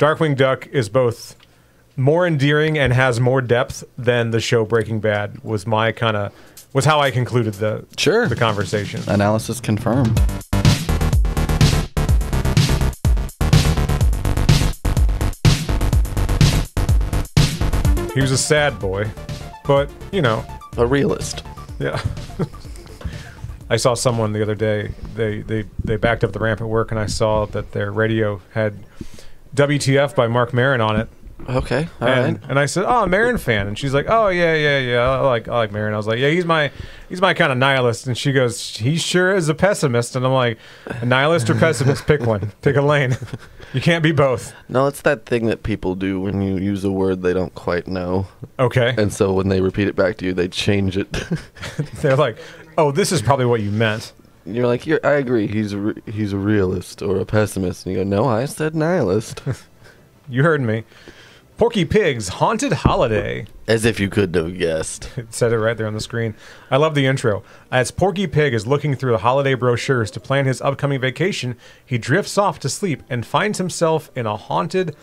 Darkwing Duck is both more endearing and has more depth than the show Breaking Bad. Was my kind of was how I concluded the Sure. the conversation. Analysis confirmed. He was a sad boy, but you know, A realist. yeah. I saw someone the other day. They they they backed up the ramp at work, and I saw that their radio had WTF by Marc Maron on it. Okay. all right. and, and I said, "Oh, Maron fan," and she's like, "Oh yeah, yeah, yeah, I like I like Maron." I was like, "Yeah, he's my he's my kind of nihilist," and she goes, "He sure is a pessimist," and I'm like, "A nihilist or pessimist? Pick one. Pick a lane. You can't be both." No, it's that thing that people do when you use a word they don't quite know. Okay, And so when they repeat it back to you, they change it. they're like, "Oh, this is probably what you meant." You're like, You're, I agree. He's a re- he's a realist or a pessimist. And you go, No, I said nihilist. You heard me. Porky Pig's Haunted Holiday. As if you could have guessed. It said it right there on the screen. I love the intro. As Porky Pig is looking through the holiday brochures to plan his upcoming vacation, he drifts off to sleep and finds himself in a haunted,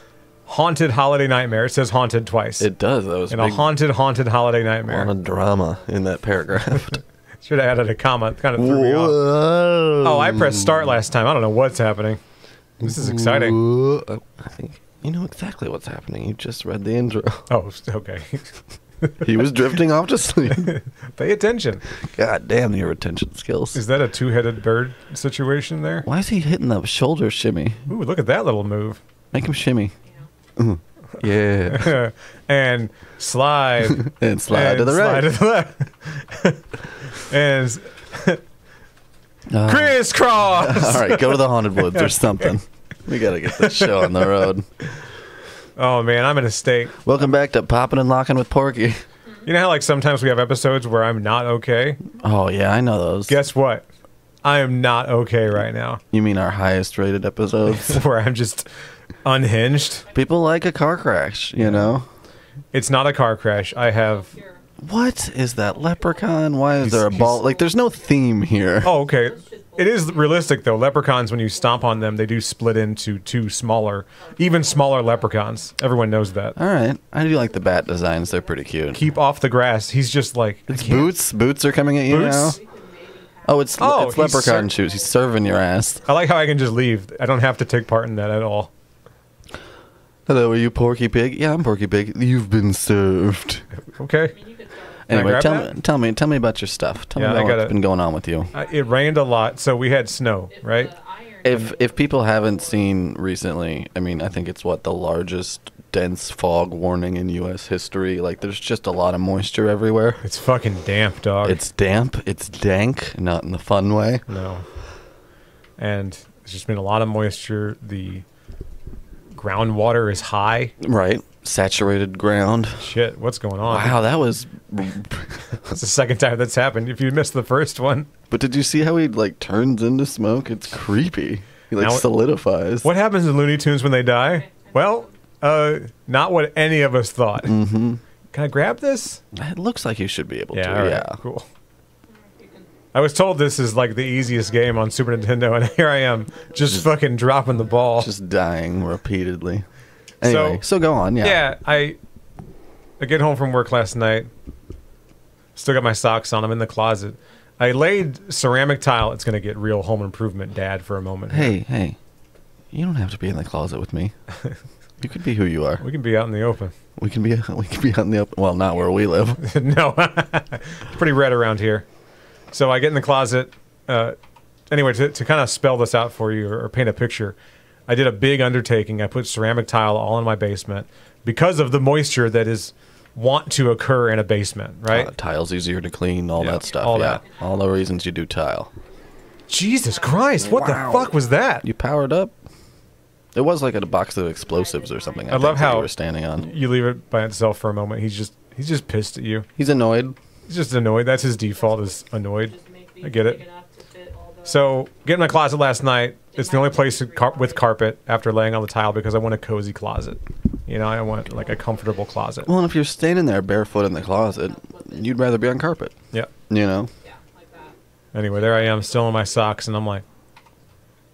haunted holiday nightmare. It says haunted twice. It does. That was in a haunted, haunted holiday a lot nightmare. of drama in that paragraph. Should have added a comma. It kind of threw me off. Oh, I pressed start last time. I don't know what's happening. This is exciting. Whoa. I think you know exactly what's happening. You just read the intro. Oh, okay. he was drifting off to sleep. Pay attention. God damn your attention skills. Is that a two-headed bird situation there? Why is he hitting the shoulder shimmy? Ooh, look at that little move. Make him shimmy. Uh, Yeah. and slide. and slide and to the slide right. to the left. And Uh, crisscross. all right, go to the haunted woods or something. We gotta get this show on the road. Oh man, I'm in a state. Welcome back to Popping and Locking with Porky. You know how like sometimes we have episodes where I'm not okay. Oh yeah, I know those. Guess what? I am not okay right now. You mean our highest rated episodes? where I'm just unhinged. People like a car crash, you know. It's not a car crash. I have. What is that leprechaun? Why is He's- there a ball? Like, there's no theme here. Oh, okay. It is realistic though. Leprechauns, when you stomp on them, they do split into two smaller, even smaller leprechauns. Everyone knows that. All right, I do like the bat designs. They're pretty cute. Keep off the grass. He's just like It's boots. Boots are coming at you Boots? now. Oh, it's Oh, it's leprechaun ser- shoes. He's serving your ass. I like how I can just leave. I don't have to take part in that at all. Hello, are you Porky Pig? Yeah, I'm Porky Pig. You've been served. Okay. I Anyway, tell that? me, tell me, tell me about your stuff. Tell Yeah, me about gotta- what's been going on with you. Uh, it rained a lot, so we had snow, right? If if people haven't seen recently, I mean, I think it's what the largest dense fog warning in U.S. history. Like, there's just a lot of moisture everywhere. It's fucking damp, dog. It's damp. It's dank, not in the fun way. no. And there's just been a lot of moisture. The groundwater is high. Right. Saturated ground. Shit, what's going on? Wow, that was. It's the second time that's happened. If you missed the first one, But did you see how he like turns into smoke? It's creepy. He like Now- solidifies. what happens to Looney Tunes when they die? Well, uh, not what any of us thought. Mm-hmm. Can I grab this? It looks like you should be able Yeah, to. right, Yeah. cool. I was told this is like the easiest game on Super Nintendo, and here I am, just fucking dropping the ball. Just dying repeatedly. Anyway, so, go on. Yeah. yeah, I I get home from work last night. Still got my socks on. I'm in the closet. I laid ceramic tile. It's gonna get real home improvement, Dad, for a moment. here. Hey, hey. You don't have to be in the closet with me. you could be who you are. we can be out in the open. We can be we can be out in the open. Well, not where we live. no, it's pretty red around here. So I get in the closet. Uh, anyway, to, to kind of spell this out for you or, or paint a picture, I did a big undertaking. I put ceramic tile all in my basement because of the moisture that is want to occur in a basement, right? Uh, tile's easier to clean. All Yeah, that stuff. all yeah. that. All the reasons you do tile. Jesus Christ, what the fuck was that? You powered up. It was like a box of explosives or something. I, I love that you how- were standing on. You leave it by itself for a moment. He's just he's just pissed at you. He's annoyed. He's just annoyed. That's his default is annoyed. I get it. So, get in my closet last night. It's the only place car- with carpet after laying on the tile because I want a cozy closet. You know, I want like a comfortable closet. Well, if you're standing there barefoot in the closet, you'd rather be on carpet. Yeah. You know. Anyway, there I am, still in my socks, and I'm like,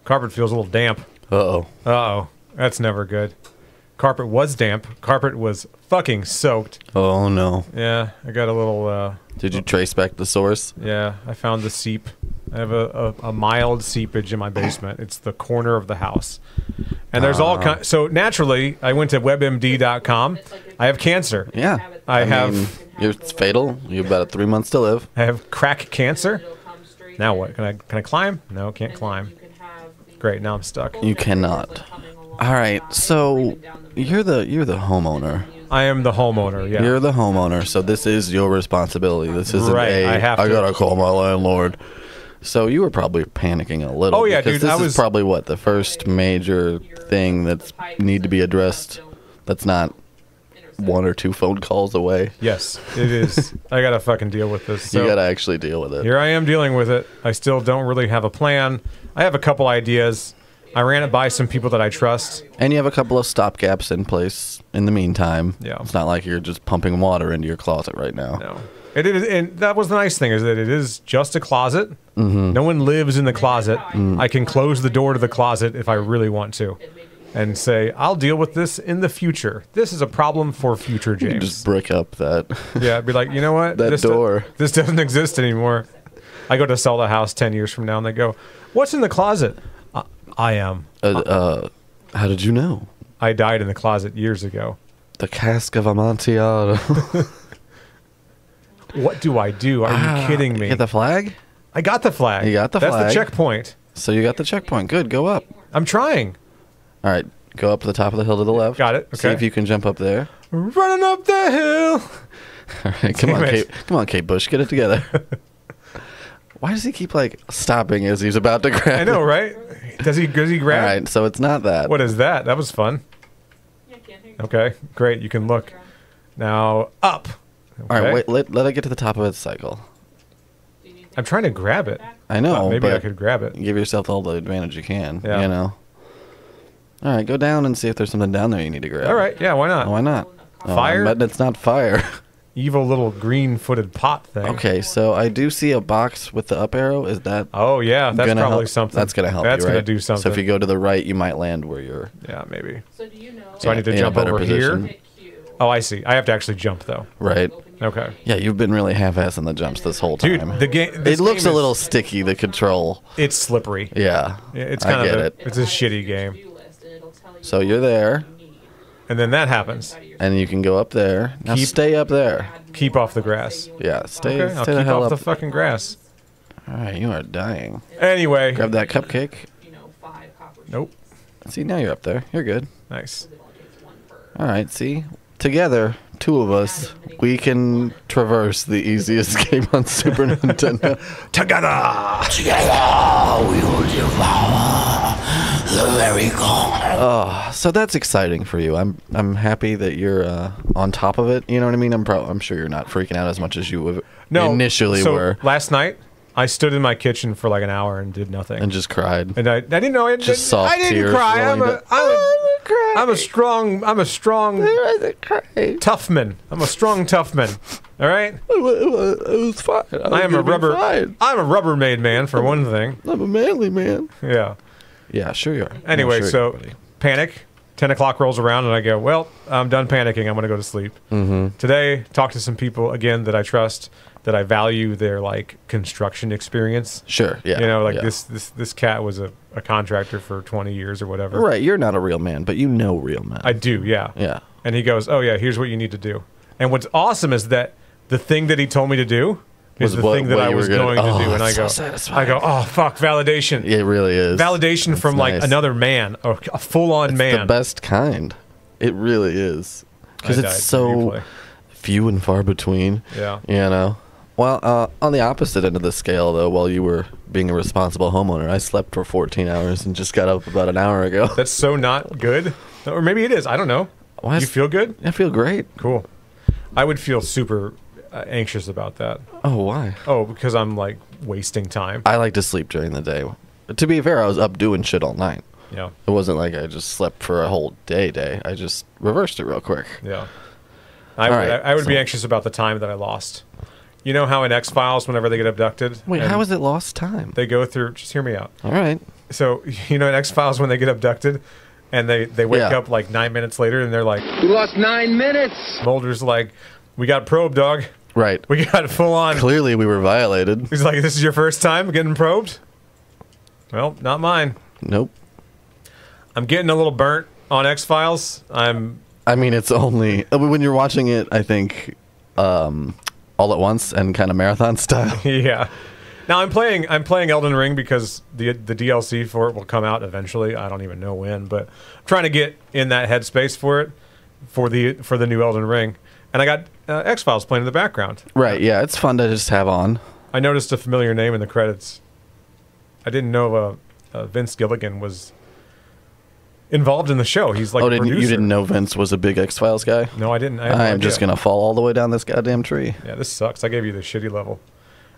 carpet feels a little damp. Uh oh. Uh oh, that's never good. Carpet was damp. Carpet was fucking soaked. Oh no! Yeah, I got a little. Uh, Did you trace back the source? yeah, I found the seep. I have a, a, a mild seepage in my basement. It's the corner of the house, and there's all kind. So naturally, I went to WebMD.com. I have cancer. Yeah. I have- mean, you're, it's fatal. You have about three months to live. I have crack cancer. Now what? Can I can I climb? No, can't climb. Great. Now I'm stuck. You cannot. All right. So you're the you're the homeowner. I am the homeowner. Yeah. You're the homeowner. So this is your responsibility. This isn't Right, a. I have I to- gotta call my landlord. So you were probably panicking a little. Oh, yeah, because dude, This I is was- probably what the first major thing that's need to be addressed. That's not one or two phone calls away. yes, it is. I gotta fucking deal with this. So you gotta actually deal with it. here I am dealing with it. I still don't really have a plan. I have a couple ideas. I ran it by some people that I trust. And you have a couple of stopgaps in place in the meantime. Yeah. It's not like you're just pumping water into your closet right now. No. It is, and that was the nice thing is that it is just a closet. Mm-hmm. No one lives in the closet. Mm. I can close the door to the closet if I really want to, and say I'll deal with this in the future. This is a problem for future You James. just brick up that. yeah, I'd be like, you know what? That this do- door. this doesn't exist anymore. I go to sell the house ten years from now, and they go, "What's in the closet?" I, am. uh, uh, how did you know? I died in the closet years ago. The cask of Amontillado. What do I do? Are you kidding me? Get the flag? I got the flag. You got the That's flag. That's the checkpoint. So you got the checkpoint. Good. Go up. I'm trying. All right. Go up to the top of the hill to the left. Got it, Okay. See if you can jump up there. Running up the hill. All right. Come Damn on, it. Kate. Come on, Kate Bush. Get it together. Why does he keep like stopping as he's about to grab? I know, it? right? Does he? Does he grab? right. So it's not that. What is that? That was fun. Okay, great. You can look now up. All right. Wait. Let, let it get to the top of its cycle. I'm trying to grab it. I know. Thought maybe I could grab it. Give yourself all the advantage you can. Yeah. You know. All right. Go down and see if there's something down there you need to grab. All right. Yeah. Why not? Oh, why not? Oh, Fire? I'm betting it's not fire. Evil little green-footed pot thing. okay. So I do see a box with the up arrow. Is that? Oh yeah, that's gonna probably help? something. That's gonna help. That's you, gonna do something. So if you go to the right, you might land where you're. yeah, maybe. So do you know? So I need to in jump better over position. here. Oh, I see. I have to actually jump though. Right. Okay. Yeah, you've been really half-assing the jumps this whole time. Dude, the game. it looks a little sticky. The control. It's slippery. Yeah. Yeah, It's I kind get of. A, it. It's a shitty game. So you're there, And then that happens. and you can go up there. Now Keep- stay up there. Keep off the grass. Yeah, stay. Okay, I'll the keep hell off up. the fucking grass. All right, you are dying. Anyway. Grab that cupcake. You know, five Nope. See, now you're up there. You're good. Nice. It only takes one per. All right, see? Together, two of us, we can traverse the easiest game on Super Nintendo. Together. Oh, so that's exciting for you. I'm I'm happy that you're uh, on top of it. You know what I mean? I'm pro- I'm sure you're not freaking out as much as you would No. initially so were Last night, I stood in my kitchen for like an hour and did nothing. and just cried. And I, I didn't know. I, Just didn't, soft I didn't tears cry. I'm rolling a, down- I'm a strong. I'm a strong tough man. I'm a strong tough man. All right. It was, it was fine. I am a rubber. Fine. I'm a Rubbermaid man for one thing. I'm a manly man. Yeah. Yeah, sure you are. Anyway, sure so you panic. Ten o'clock rolls around, and I go, "Well, I'm done panicking. I'm going to go to sleep." Mm-hmm. Today, talk to some people again that I trust, that I value their like construction experience. sure, yeah. you know, like yeah. this this this cat was a, a contractor for 20 years or whatever. Right, you're not a real man, but you know real men. I do, yeah. yeah. And he goes, "Oh yeah, here's what you need to do." And what's awesome is that the thing that he told me to do Was the what- thing that I was going Oh, to do, and I that's so go. I go, "Oh fuck, validation." It really is. Validation It's from like another man, or a full-on It's man. the best kind. It really is. Because it's so few and far between. Yeah. You know? Well, uh, on the opposite end of the scale, though, while you were being a responsible homeowner, I slept for 14 hours and just got up about an hour ago. That's so not good. Or maybe it is. I don't know. Why You feel good? I feel great. Cool. I would feel super Uh, anxious about that. Oh, why? Oh, because I'm like wasting time. I like to sleep during the day. To be fair, I was up doing shit all night. Yeah. It wasn't like I just slept for a whole day. Day. I just reversed it real quick. Yeah. I, would- right, I, I would be anxious about the time that I lost. You know how in X Files, whenever they get abducted, Wait, how is it lost time? they go through? Just hear me out. all right. So you know in X Files when they get abducted, and they they wake Yeah. up like nine minutes later, and they're like, We lost nine minutes. Mulder's like, "We got probed, dog. Right. We got full on." Clearly, we were violated. He's like, "This is your first time getting probed." Well, not mine. Nope. I'm getting a little burnt on X Files. I'm I mean, it's only when you're watching it. I think um, all at once and kind of marathon style. yeah. Now I'm playing I'm playing Elden Ring because the the DLC for it will come out eventually. I don't even know when, but I'm trying to get in that headspace for it for the for the new Elden Ring. And I got uh, X Files playing in the background. right. Yeah, it's fun to just have on. I noticed a familiar name in the credits. I didn't know uh, uh, Vince Gilligan was involved in the show. He's like oh, a didn't you didn't know Vince was a big X Files guy? No, I didn't. I had no I am just gonna fall all the way down this goddamn tree. Yeah, this sucks. I gave you the shitty level.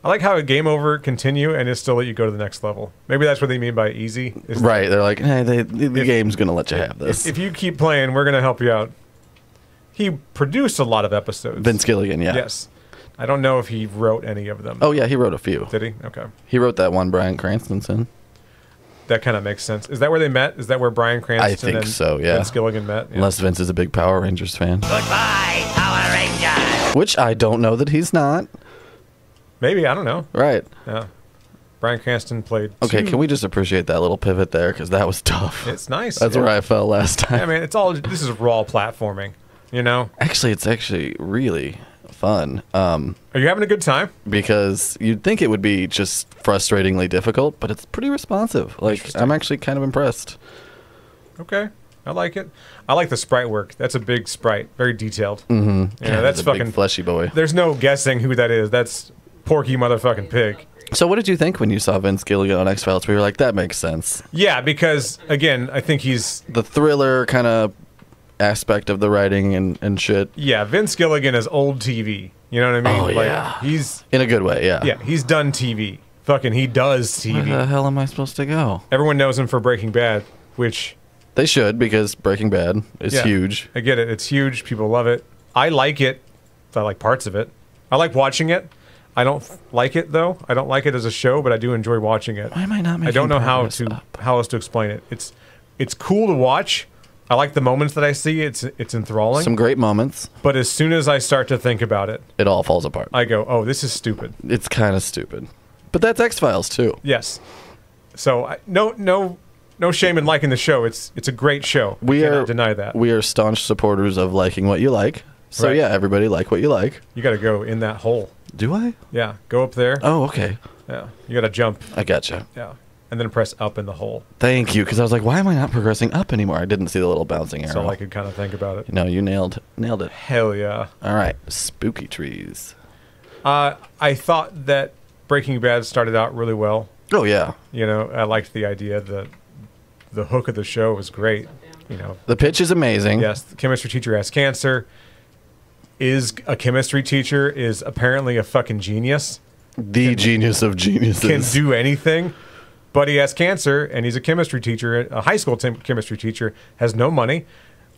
I like how a game over continue and it still let you go to the next level. Maybe that's what they mean by easy. Right. They're like, hey, they, the, If- game's gonna let you have If, this. if you keep playing, we're gonna help you out. He produced a lot of episodes. Vince Gilligan, yeah. Yes. I don't know if he wrote any of them. Oh yeah, he wrote a few. Did he? Okay. He wrote that one Bryan Cranston's in. That kind of makes sense. Is that where they met? Is that where Bryan Cranston think and so, yeah. Vince Gilligan met? Yeah. Unless Vince is a big Power Rangers fan. Goodbye, Power Rangers. Which I don't know that he's not. Maybe I don't know. Right. Yeah. Bryan Cranston played. Okay, two- can we just appreciate that little pivot there? Because that was tough. It's nice. That's yeah. where I fell last time. I mean, it's all. This is raw platforming. You know. Actually, it's actually really fun. Um, Are you having a good time? because you'd think it would be just frustratingly difficult, but it's pretty responsive. Like I'm actually kind of impressed. Okay. I like it. I like the sprite work. That's a big sprite, very detailed. Mm-hmm. Yeah, that's a fucking. fleshy boy. There's no guessing who that is. That's Porky motherfucking pig. So, what did you think when you saw Vince Gilligan on X Files? We were like, that makes sense. Yeah, because again, I think he's The thriller kind of aspect of the writing and, and shit yeah. Vince Gilligan is old TV. You know what I mean? Oh, like, yeah. He's in a good way. Yeah. yeah. He's done TV. Fucking, he does Where TV. the hell am I supposed to go? Everyone knows him for Breaking Bad, which They should because Breaking Bad is Yeah. huge. I get it. It's huge. People love it. I like it. I like parts of it. I like watching it. I don't like it though. I don't like it as a show, but I do enjoy watching it. Why am I not making I don't know how to up? how else to explain it. It's it's cool to watch. I like the moments that I see. It's it's enthralling. Some great moments. but as soon as I start to think about it, It all falls apart. I go, "Oh, this is stupid." It's kind of stupid. But that's X Files too. Yes. So I, no no no shame in liking the show. It's it's a great show. We cannot are deny that. We are staunch supporters of liking what you like. So Right. yeah, everybody like what you like. you got to go in that hole. Do I? Yeah, go up there. Oh, okay. Yeah, you got to jump. I gotcha. Yeah, and then press up in the hole. Thank you, because I was like, why am I not progressing up anymore? I didn't see the little bouncing arrow. So I could kind of think about it. No, you nailed nailed it. Hell yeah. All right, spooky trees. Uh, I thought that Breaking Bad started out really well. Oh yeah, You know, I liked the idea. The the hook of the show was great. You know, the pitch is amazing. yes, the chemistry teacher has cancer. Is a chemistry teacher is apparently a fucking genius. the genius of geniuses. Can do anything, but he has cancer and he's a chemistry teacher, a high school tem- chemistry teacher, has no money.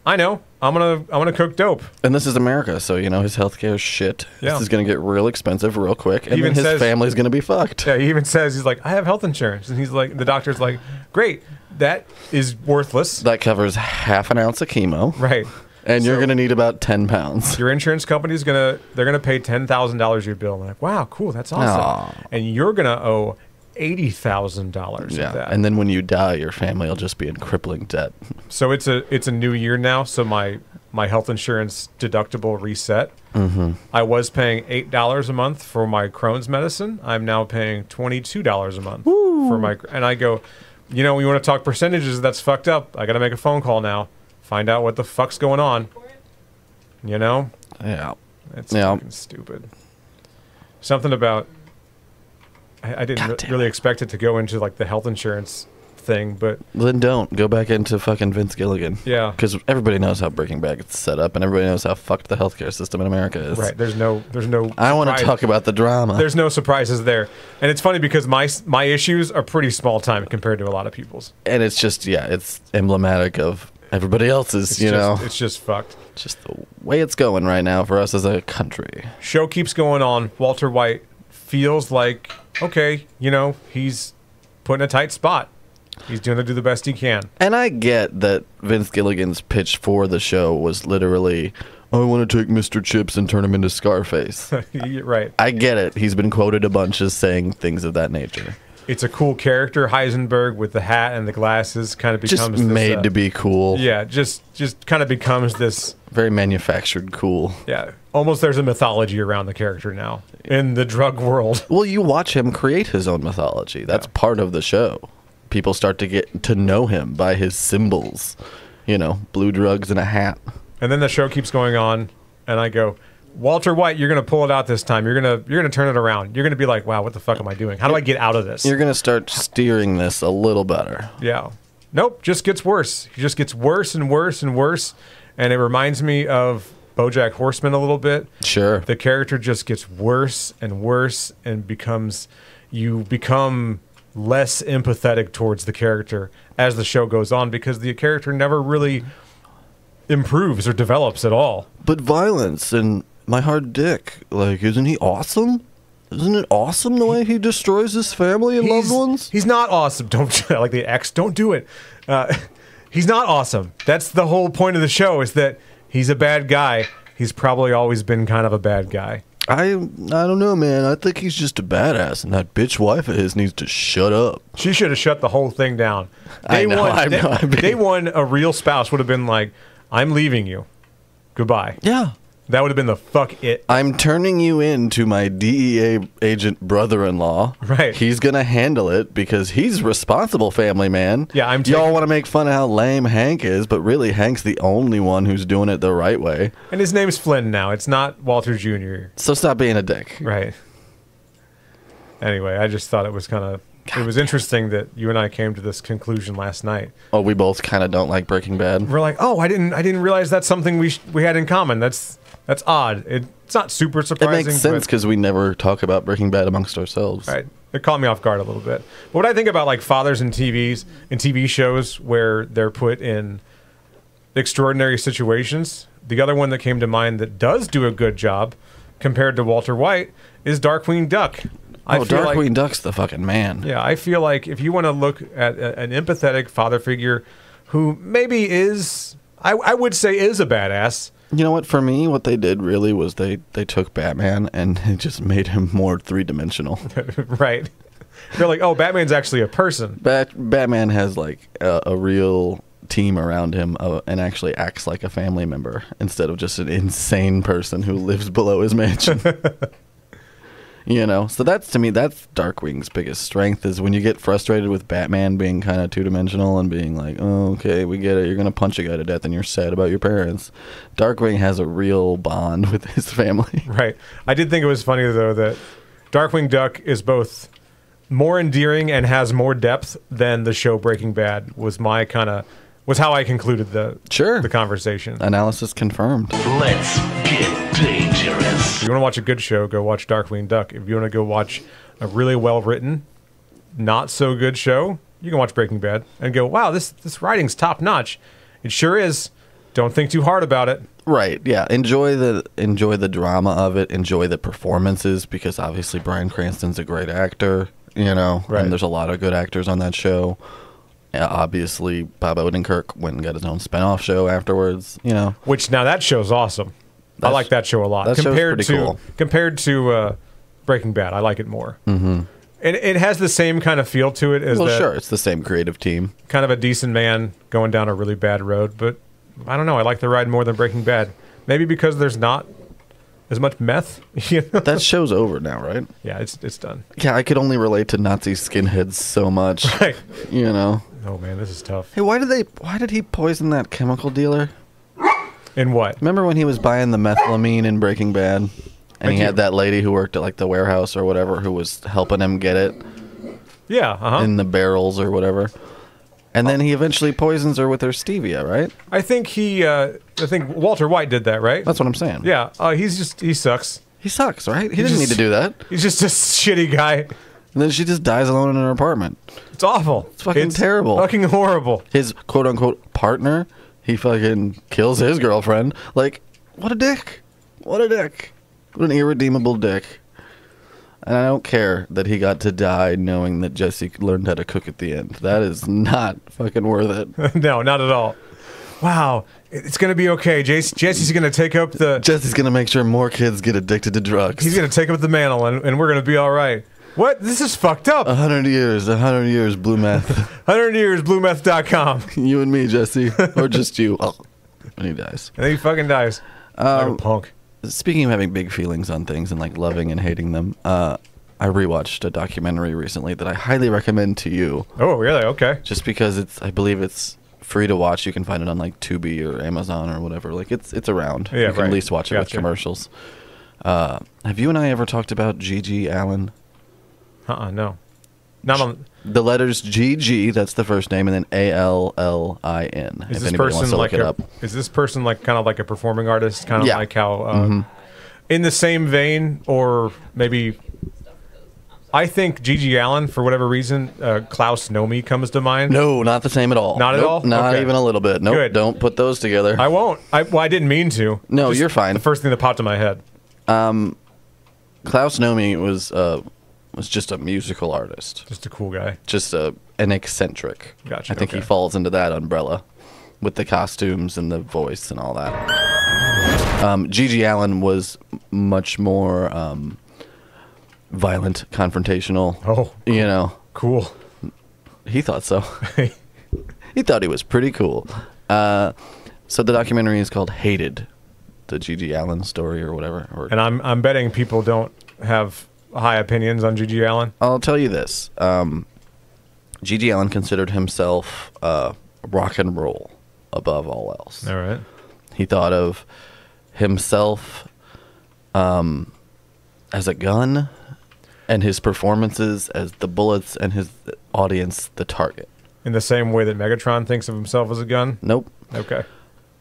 I know. I'm gonna I'm gonna cook dope. and this is America, so you know his healthcare is shit. Yeah. This is gonna get real expensive real quick, and Even then his says- family's gonna be fucked. Yeah, he even says he's like, I have health insurance, and he's like, the doctor's like, great, that is worthless, That covers half an ounce of chemo, right? and you're gonna need about ten pounds. Your insurance company's gonna they're gonna pay ten thousand dollars your bill. And I'm like, wow, cool, that's awesome. Aw. And you're gonna owe eighty thousand dollars Yeah, of that. and then when you die, your family will just be in crippling debt. so it's a it's a new year now. So my my health insurance deductible reset. Mm-hmm. I was paying eight dollars a month for my Crohn's medicine. I'm now paying twenty two dollars a month for my. And I go, you know, we want to talk percentages. That's fucked up. I got to make a phone call now. Find out what the fuck's going on. You know, Yeah, it's Yeah. fucking stupid. Something about I, I didn't re- really expect it to go into like the health insurance thing, but then don't go back into fucking Vince Gilligan. yeah, because everybody knows how Breaking Bad gets set up, and everybody knows how fucked the healthcare system in America is. right. There's no, there's no. I want to talk about the drama. There's no surprises there, and it's funny because my my issues are pretty small time compared to a lot of people's. and it's just yeah, it's emblematic of everybody else's. It's you just, know, it's just fucked. just the way it's going right now for us as a country. Show keeps going on. Walter White feels like okay, you know, he's put in a tight spot. He's doing to do the best he can. And I get that Vince Gilligan's pitch for the show was literally, I want to take Mr. Chips and turn him into Scarface. Right. I get it. He's been quoted a bunch as saying things of that nature. It's a cool character, Heisenberg with the hat and the glasses, kind of becomes Just this, made uh, to be cool. Yeah, just just kind of becomes this. Very manufactured cool. Yeah, almost there's a mythology around the character now in the drug world. Well, you watch him create his own mythology. That's part of the show. People start to get to know him by his symbols. You know, blue drugs and a hat. And then the show keeps going on, and I go, Walter White, you're gonna pull it out this time. You're gonna you're gonna turn it around. You're gonna be like, wow, what the fuck am I doing? How do I get out of this? You're going to start steering this a little better. Yeah. Nope, just gets worse. He just gets worse and worse and worse. And it reminds me of Bojack Horseman a little bit. Sure. The character just gets worse and worse and becomes you become less empathetic towards the character as the show goes on because the character never really improves or develops at all. But violence and my hard dick, like, isn't he awesome? Isn't it awesome the way he destroys his family and loved ones? He's not awesome. Don't like the X. Don't do it. Uh, he's not awesome. That's the whole point of the show. Is that he's a bad guy. He's probably always been kind of a bad guy. I I don't know, man. I think he's just a badass, and that bitch wife of his needs to shut up. She should have shut the whole thing down. I know, one, I day, I mean- day one, a real spouse would have been like, "I'm leaving you. Goodbye." Yeah. That would have been the fuck it. I'm turning you in to my DEA agent brother-in-law. Right. He's gonna handle it because he's responsible family man. Yeah, I'm Y'all want to make fun of how lame Hank is, but really Hank's the only one who's doing it the right way. And his name's Flynn now. It's not Walter Jr. So stop being a dick. Right. Anyway, I just thought it was kind of. It was interesting that you and I came to this conclusion last night. Oh, we both kind of don't like Breaking Bad. We're like, oh, I didn't, I didn't realize that's something we sh- we had in common. That's that's odd. It, it's not super surprising. It makes sense because we never talk about Breaking Bad amongst ourselves. Right. It caught me off guard a little bit. But what I think about like fathers in TVs and TV shows where they're put in extraordinary situations, the other one that came to mind that does do a good job compared to Walter White is Darkwing Duck. Oh, feel like- Darkwing Duck's the fucking man. yeah, I feel like if you want to look at a, an empathetic father figure who maybe is, I, I would say, is a badass. You know what? For me, what they did really was they they took Batman and they just made him more three dimensional. right. They're like, oh, Batman's actually a person. Bat- Batman has like a, a real team around him uh, and actually acts like a family member instead of just an insane person who lives below his mansion. You know, so that's to me that's Darkwing's biggest strength is when you get frustrated with Batman being kind of two dimensional and being like, oh, okay, we get it. You're gonna punch a guy to death and you're sad about your parents. Darkwing has a real bond with his family. Right. I did think it was funny though that Darkwing Duck is both more endearing and has more depth than the show Breaking Bad. Was my kind of was how I concluded the Sure. the conversation. Analysis confirmed. Let's get dangerous. If you want to watch a good show, go watch Darkwing Duck. If you want to go watch a really well written, not so good show, you can watch Breaking Bad and go, "Wow, this this writing's top notch." It sure is. Don't think too hard about it. Right. Yeah. Enjoy the enjoy the drama of it. Enjoy the performances because obviously Bryan Cranston's a great actor. You know, Right. and there's a lot of good actors on that show. Yeah, obviously, Bob Odenkirk went and got his own spinoff show afterwards. You know, Which now that show's awesome. I like that show a lot compared pretty to cool. compared to uh, Breaking Bad. I like it more. Mm-hmm. And it has the same kind of feel to it as well, that sure, it's the same creative team. kind of a decent man going down a really bad road. But I don't know. I like the ride more than Breaking Bad. Maybe because there's not as much meth. you know? That show's over now, right? yeah, it's it's done. Yeah, I could only relate to Nazi skinheads so much. Right. You know. Oh man, this is tough. Hey, why did they? Why did he poison that chemical dealer? In what? Remember when he was buying the methylamine in Breaking Bad? And I he do. had that lady who worked at like the warehouse or whatever who was helping him get it Yeah. Uh huh. in the barrels or whatever. And then he eventually poisons her with her stevia, right? I think he. Uh, I think Walter White did that, right? That's what I'm saying. yeah. Uh, he's just he sucks. He sucks, right? He, didn't just- need to do that. He's just a shitty guy. And then she just dies alone in her apartment. It's awful. It's fucking terrible. Fucking horrible. His quote unquote partner, he fucking kills his girlfriend. Like, what a dick. What a dick. What an irredeemable dick. And I don't care that he got to die knowing that Jesse learned how to cook at the end. That is not fucking worth it. no, not at all. Wow, it's gonna be okay. Jace, Jesse's gonna take up the. Jesse's gonna make sure more kids get addicted to drugs. He's gonna take up the mantle, and, and we're gonna be all right. What? This is fucked up. A hundred years, a hundred years, blue meth. 100 years, bluemeth.com. you and me, Jesse, or just you. Oh, when he dies. And then he fucking dies. like a punk. Speaking of having big feelings on things and like loving and hating them, uh, I rewatched a documentary recently that I highly recommend to you, Oh, really? Okay. just because it's. I believe it's free to watch. You can find it on like Tubi or Amazon or whatever. Like it's it's around. Yeah, you can right. at least watch it with commercials. Uh, have you and I ever talked about GG Allin? Uh-uh, no. Not on. The letters GG, that's the first name, and then A L L I N. Is this person like a. Is this person like kind of like a performing artist? Kind of Yeah. like how. Uh, Mm-hmm. In the same vein, or maybe. I think GG Allin, for whatever reason, uh, Klaus Nomi comes to mind. No, not the same at all. Not at all? Not Okay. even a little bit. Nope. Good. Don't put those together. I won't. I, well, I didn't mean to. No, Just you're fine. The first thing that popped in my head. Klaus Nomi was uh, was just a musical artist, Just a cool guy. just a an eccentric. Gotcha, I think he okay. falls into that umbrella, with the costumes and the voice and all that. Um, GG Allin was much more um, violent, confrontational. Oh, You know, cool. he thought so. he thought he was pretty cool. Uh, so the documentary is called "Hated," the GG Allin story or whatever. Or and I'm I'm betting people don't have high opinions on GG Allin. I'll tell you this: um, GG Allin considered himself uh, rock and roll above all else. All right. He thought of himself um, as a gun, and his performances as the bullets, and his audience the target. In the same way that Megatron thinks of himself as a gun. Nope. Okay.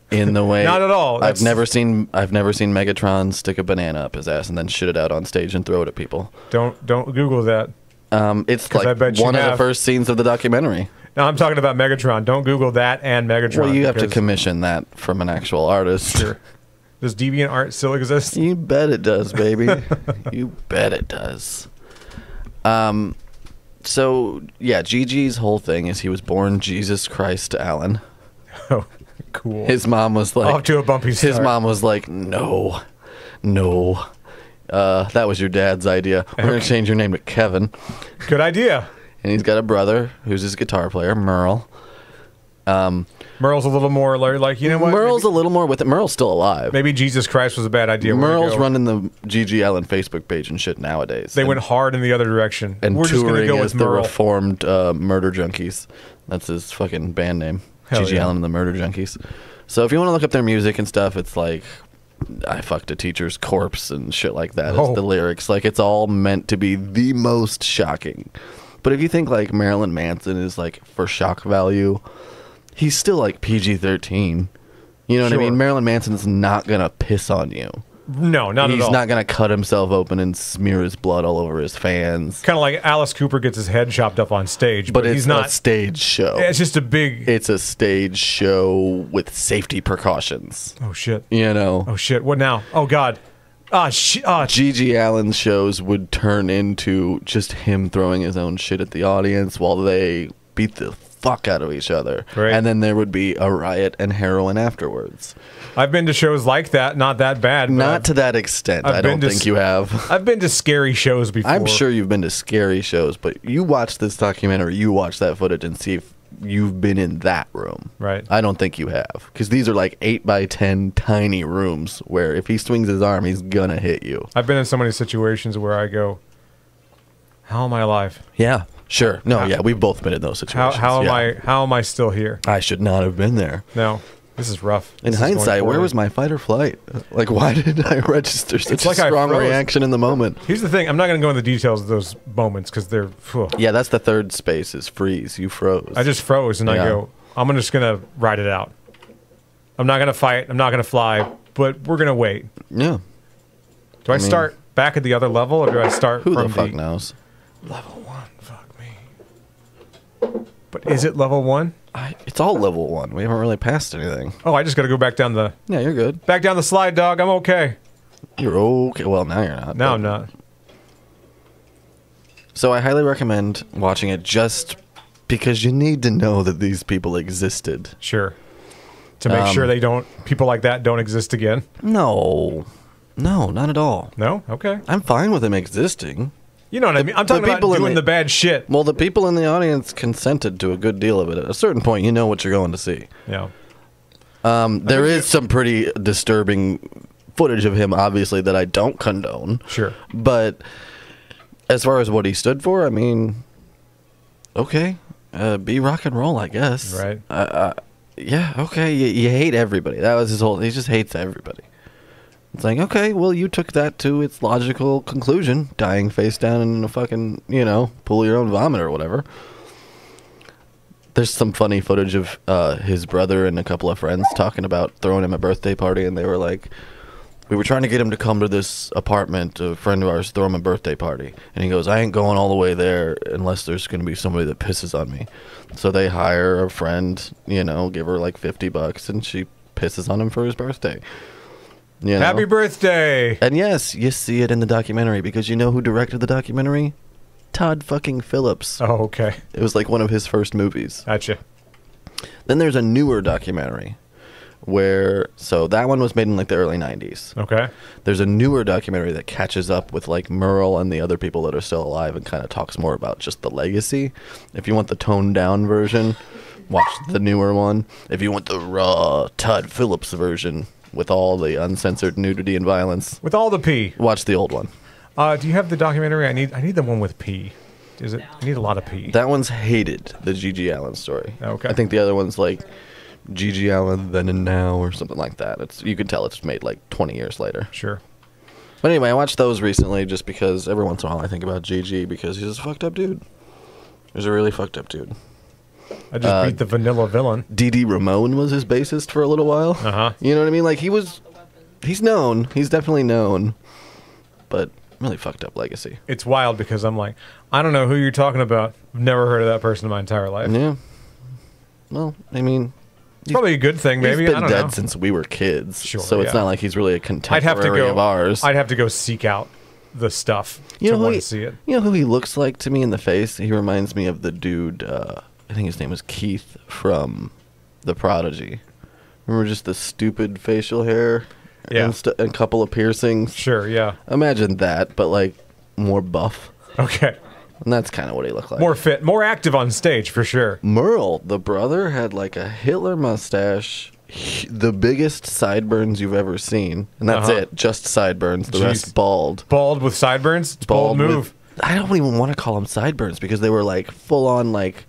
In the way, Not at all. I've never seen. I've never seen Megatron stick a banana up his ass and then shit it out on stage and throw it at people. Don't don't Google that. Um, it's like one of the first scenes of the documentary. No, I'm talking about Megatron. Don't Google that and Megatron. Well, you have to commission that from an actual artist. Sure. Does Deviant Art still exist? You bet it does, baby. you bet it does. Um, so yeah, GG's whole thing is he was born Jesus Christ Allin. Oh, cool. His mom was like, Off to a bumpy his mom was like, no, no. Uh, that was your dad's idea. We're gonna change your name to Kevin. Good idea. And he's got a brother who's his guitar player, Merle. Merle's a little more like, like you know what? Merle's maybe, a little more with it. Merle's still alive. maybe Jesus Christ was a bad idea. Merle's running the GG Allin Facebook page and shit nowadays. They And- went hard in the other direction. and We're just touring go as with the Merle. Reformed uh, Murder Junkies. That's his fucking band name. GG yeah. Allin and the Murder Junkies. So if you want to look up their music and stuff, it's like I fucked a teacher's corpse and shit like that. It's Oh. the lyrics. Like it's all meant to be the most shocking. But if you think like Marilyn Manson is like for shock value, he's still like PG thirteen. You know what I mean? Marilyn Manson's not gonna piss on you. No, not he's at all. not gonna cut himself open and smear his blood all over his fans. kind of like Alice Cooper gets his head chopped up on stage, But but, it's he's not stage show. It's just a big. it's a stage show with safety precautions. oh shit! You know, Oh shit! What now? Oh god! Ah shit! Ah sh- GG Allin's shows would turn into just him throwing his own shit at the audience while they beat the fuck out of each other. Right. And then there would be a riot and heroin afterwards. I've been to shows like that. Not that bad. Not I've, to that extent. I've I don't think s- you have. I've been to scary shows before. I'm sure you've been to scary shows, but you watch this documentary, you watch that footage and see if you've been in that room. Right. I don't think you have. Because these are like 8 by 10 tiny rooms where if he swings his arm, he's going to hit you. I've been in so many situations where I go, "How am I alive? Yeah. Sure. No, yeah, we've both been in those situations. how am yeah. I how am I still here?" I should not have been there. No, this is rough. In This hindsight, where was my fight or flight? Like, why did I register such It's like a strong reaction in the moment? Here's the thing. I'm not going to go into the details of those moments because they're. phew. Yeah, that's the third space is freeze. You froze. I just froze and I go. I'm just going to ride it out. I'm not going to fight. I'm not going to fly. But we're going to wait. Yeah. Do I, mean- start back at the other level or do I start Who from the fuck knows? level one? But is it level one? I, it's all level one. We haven't really passed anything. Oh, I just got to go back down the Yeah, you're good. back down the slide, dog. I'm okay. You're okay. Well, now you're not. Now but- I'm not. So I highly recommend watching it just because you need to know that these people existed. Sure. To make Um, sure they don't people like that don't exist again. No, no, not at all. No? Okay. I'm fine with them existing. You know what I mean? I'm talking about people in doing the- the bad shit. Well, the people in the audience consented to a good deal of it. At a certain point, you know what you're going to see. Yeah. Um, there is some pretty disturbing footage of him, obviously, that I don't condone. Sure. But as far as what he stood for, I mean, okay, uh, be rock and roll, I guess. Right. Uh, uh, yeah. Okay. You, you hate everybody. That was his whole. He just hates everybody. It's like, okay, well, you took that to its logical conclusion, dying face down in a fucking, you know, pull your own vomit or whatever. There's some funny footage of uh, his brother and a couple of friends talking about throwing him a birthday party, and they were like, we were trying to get him to come to this apartment. A friend of ours throw him a birthday party, and he goes, "I ain't going all the way there unless there's going to be somebody that pisses on me." So they hire a friend, you know, give her like fifty bucks, and she pisses on him for his birthday. You know? Happy birthday. And yes, you see it in the documentary because you know who directed the documentary? Todd fucking Phillips. Oh, okay. It was like one of his first movies. Gotcha. Then there's a newer documentary where so that one was made in like the early 90s. Okay. There's a newer documentary that catches up with like Merle and the other people that are still alive and kind of talks more about just the legacy. If you want the toned down version, watch the newer one. If you want the raw Todd Phillips version with all the uncensored nudity and violence, With all the P. watch the old one. Uh, do you have the documentary? I need I need the one with P. Is it? I need a lot of P. That one's hated, the GG Allin story. Okay. I think the other one's like GG Allin then and now or something like that. It's you can tell it's made like 20 years later. sure. But anyway, I watched those recently just because every once in a while I think about GG because he's a fucked up dude. He's a really fucked up dude. I just Uh, beat the vanilla villain. Dee Dee Ramone was his bassist for a little while. Uh-huh. You know what I mean? Like he was, he's known. He's definitely known, but really fucked up legacy. It's wild because I'm like, I don't know who you're talking about. I've never heard of that person in my entire life. Yeah. Well, I mean, probably a good thing, maybe. he's been dead know. since we were kids, Sure, so it's yeah. not like he's really a I'd contemporary have to go. of ours. I'd have to go seek out the stuff you know to he, to see it. You know who he looks like to me in the face? He reminds me of the dude. Uh, I think his name was Keith from The Prodigy. Remember just the stupid facial hair Yeah. and st- and a couple of piercings. Sure. Yeah. Imagine that, but like more buff. Okay. And that's kind of what he looked like. More fit, more active on stage for sure. Merle, the brother, had like a Hitler mustache, the biggest sideburns you've ever seen, and that's Uh-huh. it. Just sideburns. The Jeez. rest bald. Bald with sideburns. It's bold, with- move. I don't even want to call them sideburns because they were like full on like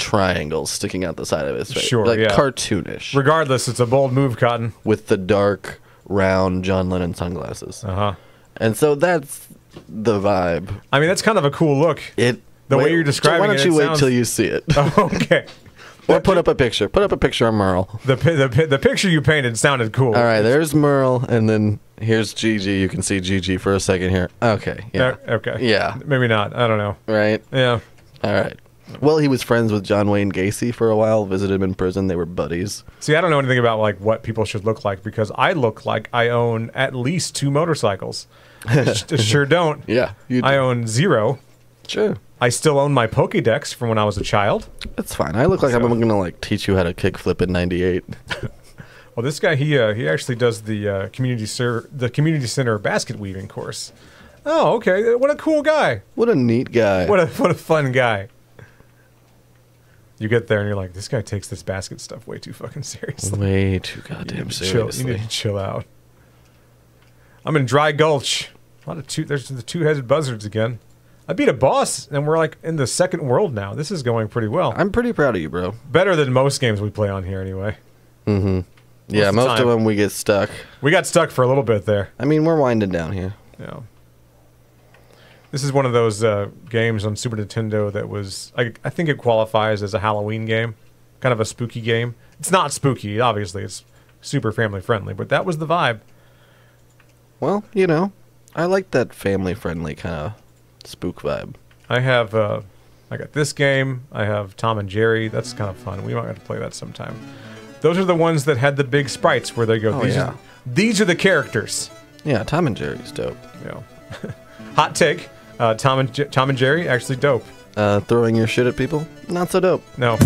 triangles sticking out the side of his face. Sure, like yeah. cartoonish Regardless, it's a bold move, Cotton. with the dark round John Lennon sunglasses. Uh huh. And so that's the vibe. I mean, that's kind of a cool look. It The way you're describing it. Why don't it, you it wait sounds- till you see it? okay. or put up a picture. Put up a picture of Merle. The, the the picture you painted sounded cool. All right, there's Merle, and then here's GG. You can see GG for a second here. Okay, yeah, Uh, okay. Yeah. Maybe not. I don't know. right. Yeah. All right. Well, he was friends with John Wayne Gacy for a while. Visited him in prison. They were buddies. See, I don't know anything about like what people should look like because I look like I own at least two motorcycles. Sure don't. Yeah, you. I own zero. sure. I still own my Pokédex from when I was a child. That's fine. I look like I'm gonna like teach you how to kickflip in '98. Well, this guy he uh, he actually does the uh, community ser- the community center basket weaving course. Oh, okay. What a cool guy. What a neat guy. What a what a fun guy. You get there and you're like, this guy takes this basket stuff way too fucking seriously. Way too goddamn need to chill. You need to chill out. I'm in Dry Gulch. A lot of two. There's the two-headed buzzards again. I beat a boss, and we're like in the second world now. This is going pretty well. I'm pretty proud of you, bro. Better than most games we play on here, anyway. Mm-hmm. Yeah, of the most of them we get stuck. We got stuck for a little bit there. I mean, we're winding down here. Yeah. This is one of those uh, games on Super Nintendo that was. I, I think it qualifies as a Halloween game, kind of a spooky game. It's not spooky, obviously. It's super family friendly, but that was the vibe. Well, you know, I like that family-friendly kind of spook vibe. I have. Uh, I got this game. I have Tom and Jerry. That's kind of fun. We might have to play that sometime. Those are the ones that had the big sprites where they go. Oh, these yeah. are these are the characters. Yeah, Tom and Jerry's dope. Know. Hot take. Uh, Tom and J- Tom and Jerry actually dope. Uh, throwing your shit at people, not so dope. No.